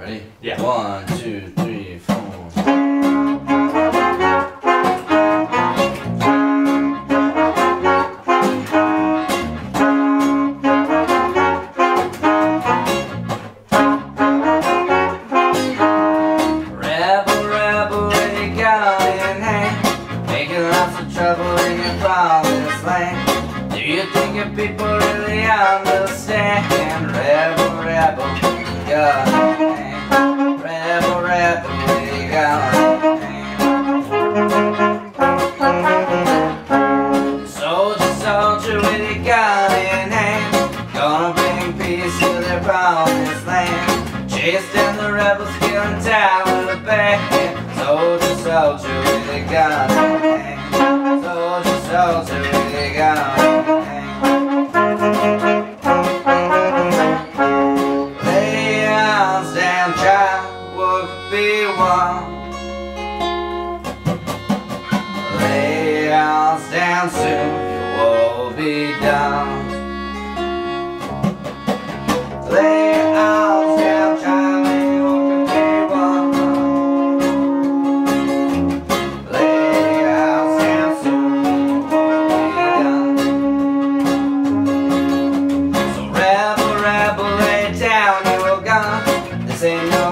One, two, three, four. Rebel, rebel, what you got all your hands, making lots of trouble in Chase down the rebels, killing Taliban. Soldier, soldier, what you got in hand? Soldier, soldier, you got in hand? Lay arms down, child, what could be one? Lay arms down soon, war will be done.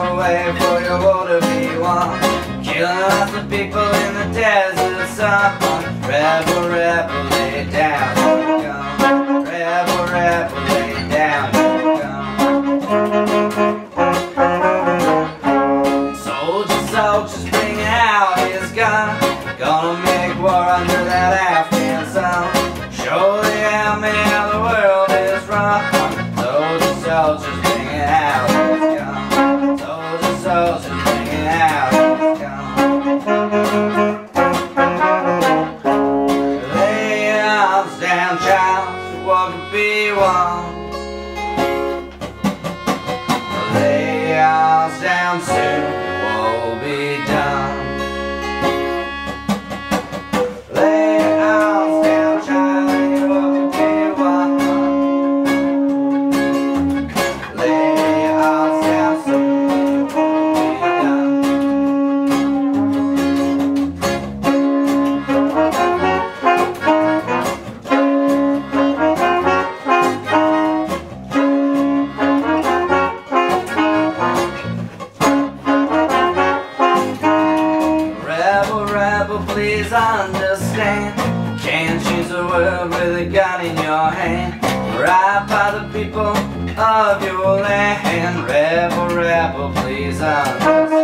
Ain't no way for your war to be won. Killing lots of people in the desert sun. Rebel, rebel, lay down gun. Rebel, rebel, lay down soldiers, bring out his gun. Gonna make war under that Afghan sun. Show the army Lay your arms down, child. What could be one? Please understand. Can't change the world with a gun in your hand. Right by the people of your land. Rebel, rebel, please understand.